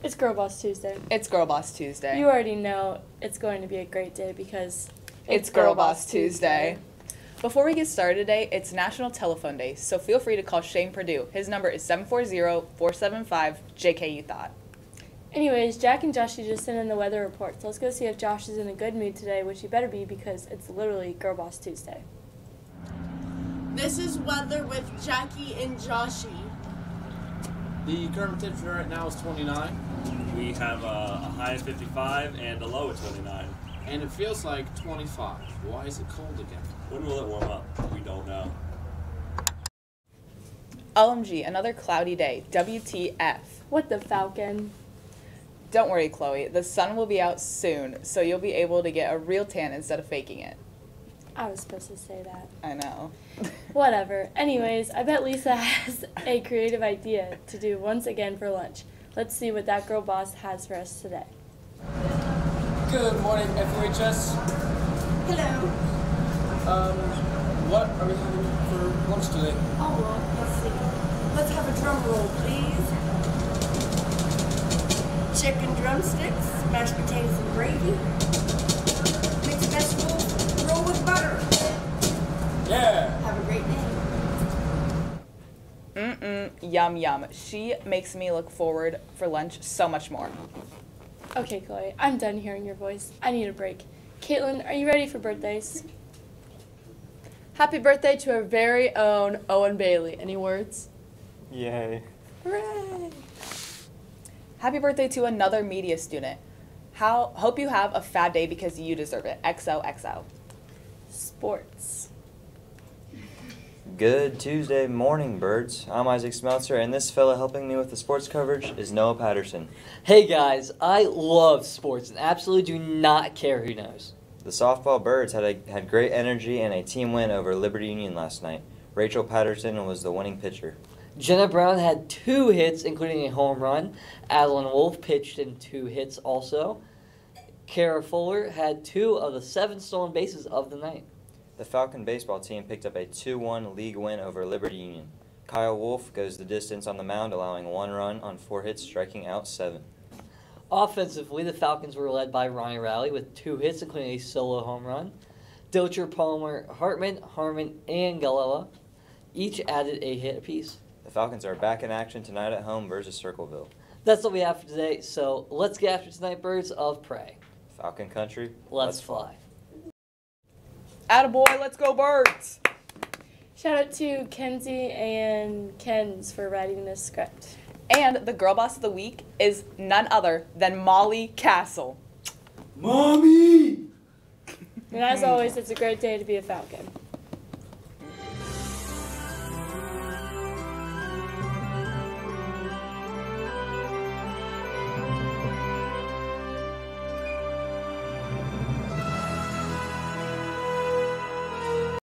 It's Girl Boss Tuesday. It's Girl Boss Tuesday. You already know it's going to be a great day because It's Girl Boss Tuesday. Before we get started today, it's National Telephone Day, so feel free to call Shane Perdew. His number is 740-475-JK Thought. Anyways, Jack and Joshy just sent in the weather report, so let's go see if Josh is in a good mood today, which he better be because it's literally Girl Boss Tuesday. This is weather with Jackie and Joshy. The current temperature right now is 29, We have a, a high of 55 and a low of 29. and it feels like 25. Why is it cold again? When will it warm up? We don't know. OMG, another cloudy day. WTF. What the Falcon? Don't worry, Chloe. The sun will be out soon, so you'll be able to get a real tan instead of faking it. I was supposed to say that. I know. Whatever. Anyways, I bet Lisa has a creative idea to do once again for lunch. Let's see what that girl boss has for us today. Good morning, FOHS. Hello. Um, what are we having for lunch today? Oh, well, let's see. Let's have a drum roll, please. Chicken drumsticks, mashed potatoes and gravy. Great day. Mm-mm, yum yum. She makes me look forward for lunch so much more. Okay, Chloe, I'm done hearing your voice. I need a break. Caitlin, are you ready for birthdays? Happy birthday to our very own Owen Bailey. Any words? Yay. Hooray! Happy birthday to another media student. How hope you have a fab day because you deserve it. XOXO. Sports. Good Tuesday morning, birds. I'm Isaac Smeltzer, and this fella helping me with the sports coverage is Noah Patterson. Hey guys, I love sports and absolutely do not care who knows. The softball birds had a, had great energy and a team win over Liberty Union last night. Rachel Patterson was the winning pitcher. Jenna Brown had two hits, including a home run. Adeline Wolf pitched in two hits also. Kara Fuller had two of the seven stolen bases of the night. The Falcon baseball team picked up a 2-1 league win over Liberty Union. Kyle Wolf goes the distance on the mound, allowing one run on four hits, striking out seven. Offensively, the Falcons were led by Ronnie Rowley with two hits, including a solo home run. Dilcher, Palmer, Hartman, Harmon, and Galella each added a hit apiece. The Falcons are back in action tonight at home versus Circleville. That's what we have for today, so let's get after tonight, birds of prey. Falcon Country, Let's, fly. Attaboy, let's go birds! Shout out to Kenzie and Kens for writing this script. And the girl boss of the week is none other than Molly Castle. Mommy! And as always, it's a great day to be a Falcon.